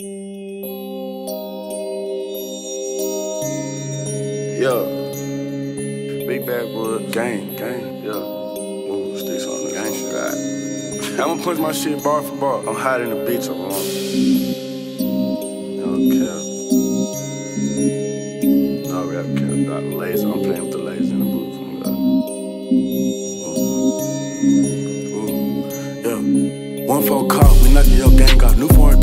Yeah. Big bad wood, gang, gang, yeah. Move sticks on the gang, right. I'ma punch my shit bar for bar. I'm hiding the bitch, I'm care. No, we have to care about the laser. I'm playing with the laser in the booth. Ooh. Yeah. One for call, we knocking your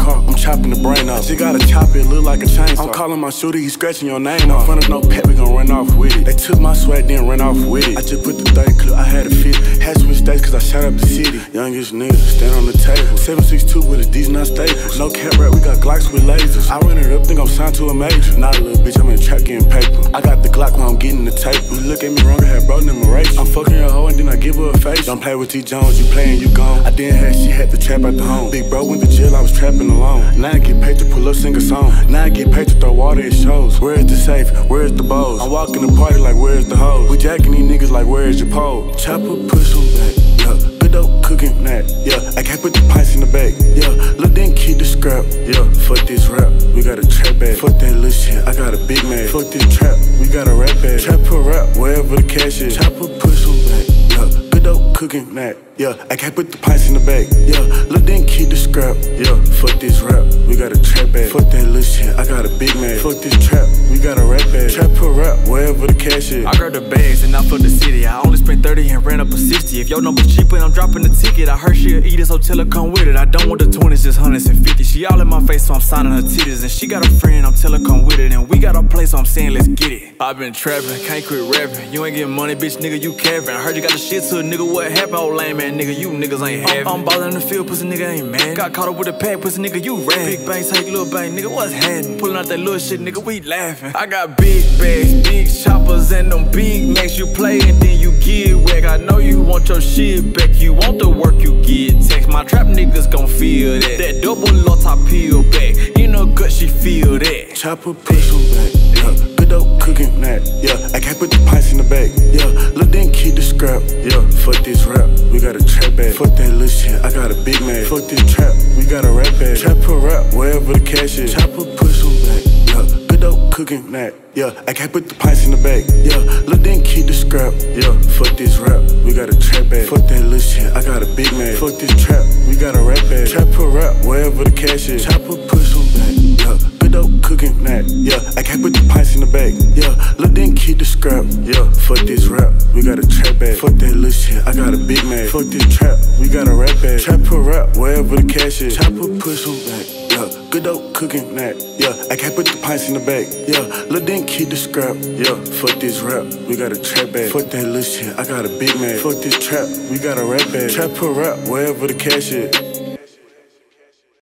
car, I'm chopping the brain off. She gotta chop it, look like a chainsaw. I'm calling my shooter, he scratching your name off. In Front of no pet, we gon' run off with it. They took my swag, then ran off with it. I just put the 30 clip, I had a fit. Had switch states, cause I shot up the city. Youngest nigga, stand on the table. 762 with a D's not staples. No cap rap, we got Glocks with lasers. I run it up, think I'm signed to a major. Not a little bitch, I'm in Don't play with T Jones, you playin', you gone. I didn't have she had to trap at the home. Big bro went to jail, I was trapping alone. Now I get paid to pull up, sing a song. Now I get paid to throw water in shows. Where's the safe? Where's the bows? I'm walking the party like where's the hose? We jacking these niggas like where's your pole? Chopper push them back, yeah. Good dope cooking that, yeah. I can't put the pints in the bag, yeah. Look then keep the scrap, yeah. Fuck this rap, we got a trap bag. Fuck that little shit, I got a big man. Fuck this trap, we got a rap bag. Trapper rap, wherever the cash is. Chopper push them cooking that, yeah. I can't put the pints in the bag, yeah. Look then keep the scrap, yeah. Fuck this rap, we got a trap bag. Fuck that little shit, I got a big man. Fuck this trap, we got a rap bag. Trap Trapper rap, wherever the cash is. I grabbed the bags and I for the city. I only spent 30 and ran up a 60. If your number's cheap and I'm dropping the ticket, I heard she'll eat tell her come with it. I don't want the 20s, just hundreds and 50. She all in my face, so I'm signing her titties. And she got a friend, I'm telling her come with it. And we got a place, so I'm saying let's get it. i been trapping, can't quit rapping. You ain't getting money, bitch, nigga, you capping. I heard you got the shit to a nigga, what happened? Old lame man, nigga, you niggas ain't having. I'm, I'm ballin' in the field, pussy nigga ain't man. Got caught up with a pack, pussy nigga, you ran. Big bang, take little bang, nigga, what's happening? Pulling out that little shit, nigga, we laughing. I got big bags, big choppers, and them big max. You play and then you get whack. I know you want your shit back. You want the work, you get text. My trap niggas gon' feel that. That double lot I peel back. In her gut, she feel that. Chopper push them back, yeah. Good dope cooking that, yeah. I can't put the pints in the bag, yeah. Look then keep the scrap, yeah. Fuck this rap, we got a trap bag. Fuck that little shit, I got a big man. Fuck this trap, we got a rap bag. Trapper rap, wherever the cash is. Chopper push cooking that, yeah. I can't put the pints in the bag, yeah. Look then keep the scrap, yeah. Fuck this rap, we got a trap bag. Fuck that little shit, I got a big man. Fuck this trap, we got a rap bag. Trapper rap, wherever the cash is. Chopper push them back, yeah. Good dope cooking that, yeah. I can't put the pints in the bag, yeah. Look keep the scrap, yeah. Fuck this rap, we got a trap bag. Fuck that little shit, I got a big man. Fuck this trap, we got a rap bag. Trap Trapper rap, wherever the cash is. Chopper push them back, yeah. Good dope cooking that, yeah. I can't put the pints in the bag, yeah. Look then keep the scrap, yeah. Fuck this rap, we got a trap bag. Fuck that little shit, I got a big man. Fuck this trap, we got a rap bag. Trapper rap, wherever the cash is.